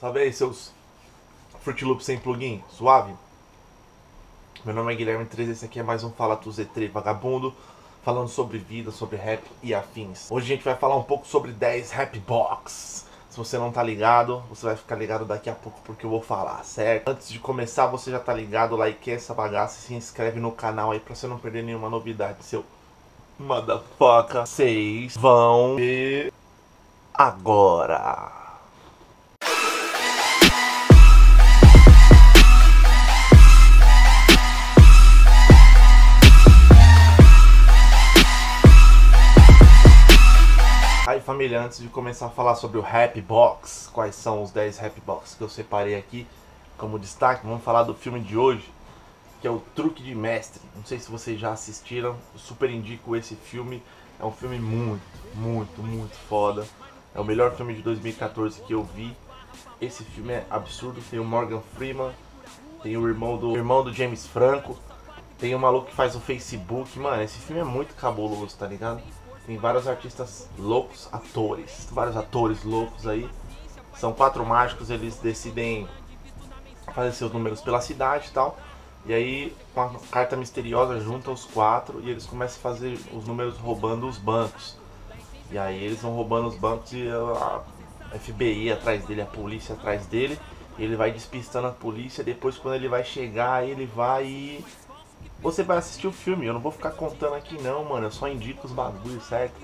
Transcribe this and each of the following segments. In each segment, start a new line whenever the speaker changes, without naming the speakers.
Salve aí, seus Fruit Loop sem plugin, suave? Meu nome é Guilherme 13, esse aqui é mais um Fala Tu Z3 Vagabundo, falando sobre vida, sobre rap e afins. Hoje a gente vai falar um pouco sobre 10 Rap Box. Se você não tá ligado, você vai ficar ligado daqui a pouco porque eu vou falar, certo? Antes de começar, você já tá ligado, like essa bagaça e se inscreve no canal aí pra você não perder nenhuma novidade, seu motherfucker. Vocês vão ver agora. Família, antes de começar a falar sobre o Rap Box, quais são os 10 Rap Box que eu separei aqui como destaque, vamos falar do filme de hoje, que é o Truque de Mestre. Não sei se vocês já assistiram, super indico esse filme. É um filme muito, muito, muito foda. É o melhor filme de 2014 que eu vi. Esse filme é absurdo. Tem o Morgan Freeman, tem o irmão do, irmão do James Franco, tem o maluco que faz o Facebook. Mano, esse filme é muito cabuloso, tá ligado? Tem vários artistas loucos, atores, vários atores loucos aí. São quatro mágicos, eles decidem fazer seus números pela cidade e tal. E aí, com a carta misteriosa, junta os quatro e eles começam a fazer os números roubando os bancos. E aí eles vão roubando os bancos e a FBI atrás dele, a polícia atrás dele. Ele vai despistando a polícia. Depois, quando ele vai chegar, ele vai e. Você vai assistir o filme. Eu não vou ficar contando aqui, não, mano. Eu só indico os bagulhos, certo?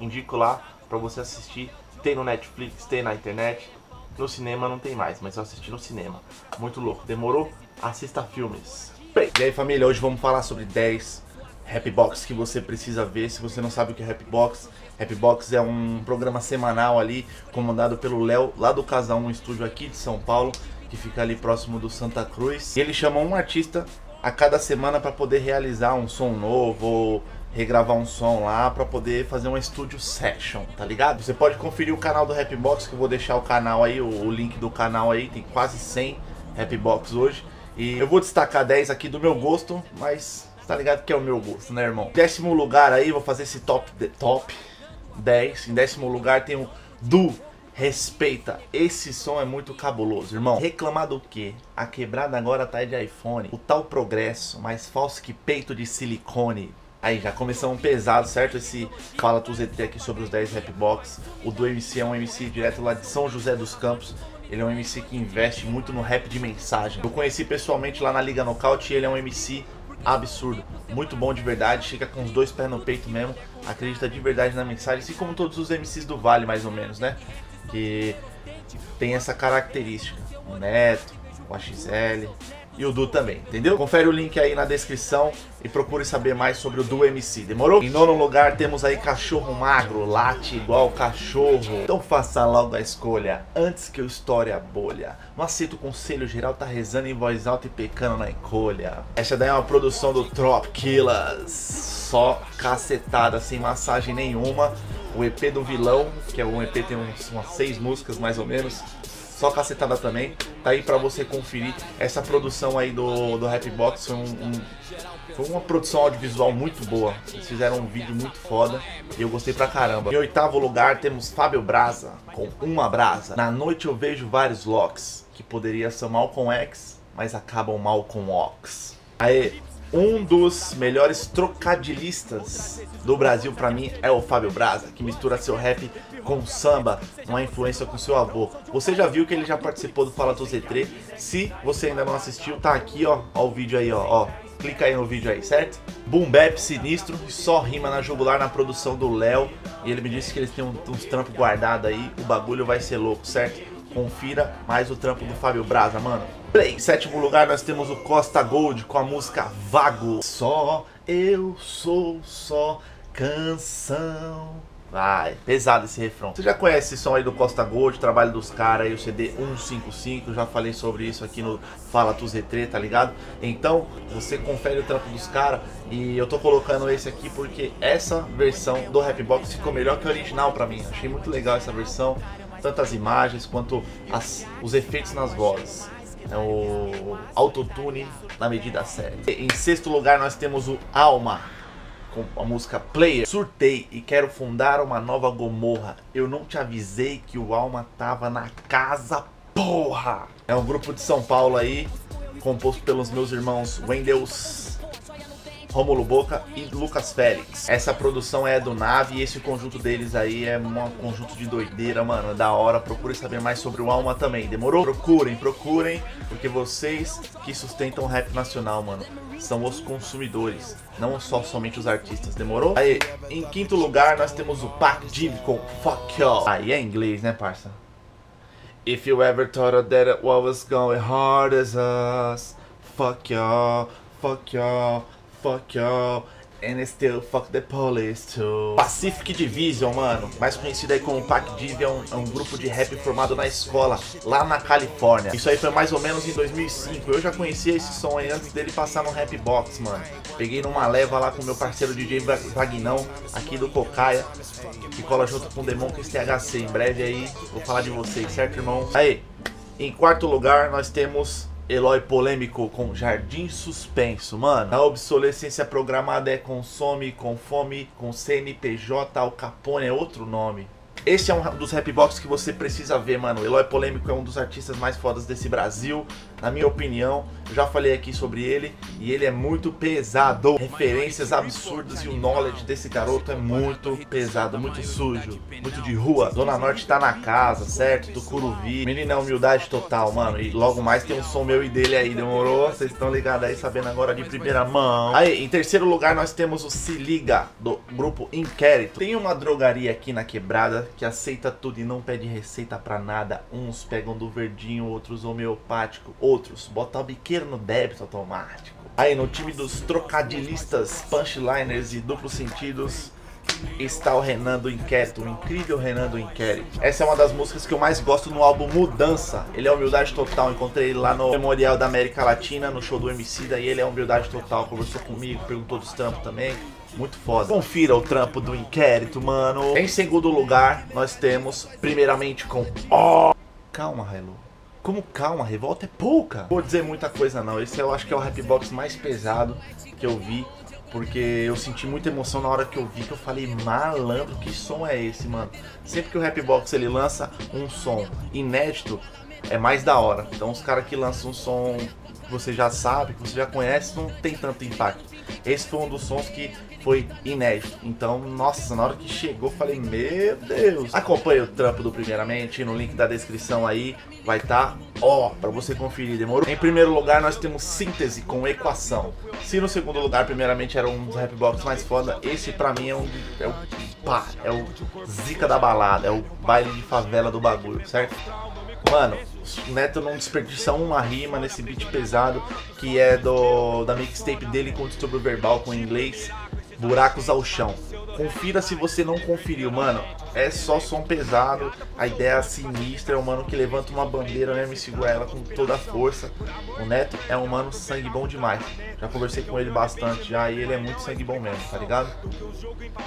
Indico lá pra você assistir. Tem no Netflix, tem na internet. No cinema não tem mais, mas eu assisti no cinema. Muito louco. Demorou? Assista filmes. E aí família, hoje vamos falar sobre 10 Rap Box que você precisa ver. Se você não sabe o que é Rap Box é um programa semanal ali, comandado pelo Léo, lá do Casal, um estúdio aqui de São Paulo, que fica ali próximo do Santa Cruz. E ele chama um artista a cada semana para poder realizar um som novo ou regravar um som lá para poder fazer uma studio session, tá ligado? Você pode conferir o canal do Rapbox, que eu vou deixar o canal aí, o, o link do canal aí, tem quase 100 Rapbox hoje. E eu vou destacar 10 aqui do meu gosto, mas tá ligado que é o meu gosto, né, irmão? Décimo lugar aí, vou fazer esse top, de, top 10. Em décimo lugar tem o Du Respeita. Esse som é muito cabuloso, irmão. Reclamar do quê? A quebrada agora tá de iPhone. O tal progresso, mais falso que peito de silicone. Aí, já começamos pesado, certo? Esse Fala Tu ZT aqui sobre os 10 Rap Box. O do MC é um MC direto lá de São José dos Campos. Ele é um MC que investe muito no rap de mensagem. Eu conheci pessoalmente lá na Liga Nocaute e ele é um MC absurdo. Muito bom de verdade, chega com os dois pés no peito mesmo, acredita de verdade na mensagem, assim como todos os MCs do Vale, mais ou menos, né? Que tem essa característica. O Neto, o AXL e o Du também, entendeu? Confere o link aí na descrição e procure saber mais sobre o Du MC, demorou? Em nono lugar temos aí Cachorro Magro, late igual cachorro. Então faça logo a escolha, antes que eu estoure a bolha. Não aceito o conselho geral, tá rezando em voz alta e pecando na encolha. Essa daí é uma produção do Trop Killers, só cacetada, sem massagem nenhuma. O EP do Vilão, que é um EP tem uns, umas seis músicas mais ou menos só cacetada também. Tá aí pra você conferir. Essa produção aí do, do Rapbox foi, um, um, foi uma produção audiovisual muito boa. Eles fizeram um vídeo muito foda e eu gostei pra caramba. Em oitavo lugar temos Fábio Braza com Uma Brasa. Na noite eu vejo vários locks que poderia ser mal com X, mas acabam mal com Ox. Aí, um dos melhores trocadilistas do Brasil para mim é o Fábio Braza, que mistura seu rap com samba, uma influência com seu avô. Você já viu que ele já participou do Fala Tu Z3? Se você ainda não assistiu, tá aqui, ó, ó o vídeo aí, ó, ó. Clica aí no vídeo aí, certo? Boom Bap sinistro, só rima na jugular na produção do Léo. E ele me disse que eles têm uns trampos guardados aí, o bagulho vai ser louco, certo? Confira mais o trampo do Fábio Braza, mano. Em sétimo lugar nós temos o Costa Gold com a música Vago. Só eu sou só canção. Vai, pesado esse refrão. Você já conhece esse som aí do Costa Gold, trabalho dos caras aí, o CD 155, já falei sobre isso aqui no Fala Tu Z3, tá ligado? Então, você confere o trampo dos caras e eu tô colocando esse aqui porque essa versão do Rapbox ficou melhor que a original pra mim. Achei muito legal essa versão, tanto as imagens quanto as, os efeitos nas vozes. É o autotune na medida certa. Em sexto lugar nós temos o Alma com a música Player. Surtei e quero fundar uma nova Gomorra. Eu não te avisei que o Alma tava na casa Porra! É um grupo de São Paulo aí, composto pelos meus irmãos Wendels, Rômulo Boca e Lucas Félix. Essa produção é do Nave e esse conjunto deles aí é um conjunto de doideira, mano. Da hora. Procure saber mais sobre o Alma também. Demorou? Procurem, procurem, porque vocês que sustentam o rap nacional, mano, são os consumidores, não só somente os artistas. Demorou? Aí, em quinto lugar, nós temos o Pac Div com Fuck Y'all. Aí é inglês, né, parça? If you ever thought that it was going hard as us, fuck y'all, fuck y'all fuck y'all. Still fuck the police too. Pacific Division, mano, mais conhecido aí como Pac Div, é um, é um, grupo de rap formado na escola, lá na Califórnia. Isso aí foi mais ou menos em 2005. Eu já conhecia esse som aí antes dele passar no Rap Box, mano. Peguei numa leva lá com meu parceiro DJ Vagnão, aqui do Cocaia, que cola junto com o Demon com THC. Em breve aí, vou falar de vocês, certo, irmão? Aí, em quarto lugar, nós temos Eloy polêmico com Jardim Suspenso. Mano, a obsolescência programada é consome, com fome, com CNPJ, Al Capone é outro nome. Esse é um dos rap box que você precisa ver, mano. Eloy Polêmico é um dos artistas mais fodas desse Brasil, na minha opinião. Já falei aqui sobre ele e ele é muito pesado. Referências absurdas e o knowledge desse garoto é muito pesado, muito sujo, muito de rua. Zona Norte tá na casa, certo? Do Curuvi. Menina, é humildade total, mano. E logo mais tem um som meu e dele aí, demorou? Vocês estão ligados aí, sabendo agora de primeira mão. Aí, em terceiro lugar, nós temos o Se Liga, do grupo Inquérito. Tem uma drogaria aqui na quebrada que aceita tudo e não pede receita pra nada. Uns pegam do verdinho, outros homeopático, outros botam o biqueiro no débito automático. Aí no time dos trocadilistas, punchliners e duplos sentidos, está o Renan do Inquérito, o incrível Renan do Inquérito. Essa é uma das músicas que eu mais gosto no álbum Mudança. Ele é humildade total, encontrei ele lá no Memorial da América Latina, no show do MC, daí ele é humildade total, conversou comigo, perguntou dos trampos também. Muito foda. Confira o trampo do inquérito, mano. Em segundo lugar, nós temos, primeiramente com... Oh! Calma, Hilo. Como calma, revolta é pouca. Vou dizer muita coisa não. Esse eu acho que é o rap box mais pesado que eu vi. Porque eu senti muita emoção na hora que eu vi, que eu falei, malandro, que som é esse, mano? Sempre que o rap box ele lança um som inédito, é mais da hora. Então os caras que lançam um som que você já sabe, que você já conhece, não tem tanto impacto. Esse foi um dos sons que foi inédito. Então, nossa, na hora que chegou, falei, meu Deus. Acompanhe o trampo do Primeiramente, no link da descrição aí, vai estar, tá, ó, pra você conferir, demorou? Em primeiro lugar, nós temos Síntese com Equação. Se no segundo lugar, primeiramente, era um dos rap box mais foda, esse pra mim é um, é o pá, é o zica da balada, é o baile de favela do bagulho, certo? Mano, Neto não desperdiça uma rima nesse beat pesado que é do da mixtape dele com distúrbio verbal com inglês. Buracos ao Chão. Confira se você não conferiu, mano. É só som pesado, a ideia é sinistra, é um mano que levanta uma bandeira mesmo e segura ela com toda a força. O Neto é um mano sangue bom demais. Já conversei com ele bastante já e ele é muito sangue bom mesmo, tá ligado?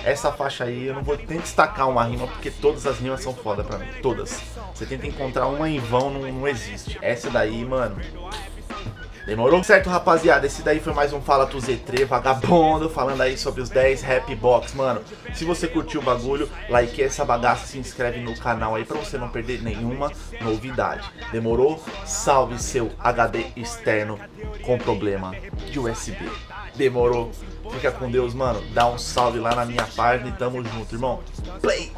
Essa faixa aí eu não vou nem destacar uma rima porque todas as rimas são foda pra mim. Todas. Você tenta encontrar uma em vão, não, não existe. Essa daí, mano, Demorou? Certo, rapaziada, esse daí foi mais um Fala Tu Z3 vagabundo, falando aí sobre os 10 Rap Box. Mano, se você curtiu o bagulho, like essa bagaça, se inscreve no canal aí pra você não perder nenhuma novidade. Demorou? Salve seu HD externo com problema de USB. Demorou? Fica com Deus, mano. Dá um salve lá na minha página e tamo junto, irmão. Play!